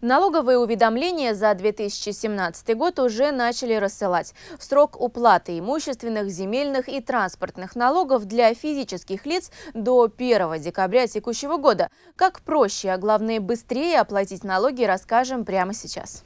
Налоговые уведомления за 2017 год уже начали рассылать. Срок уплаты имущественных, земельных и транспортных налогов для физических лиц до 1 декабря текущего года. Как проще, а главное быстрее оплатить налоги, расскажем прямо сейчас.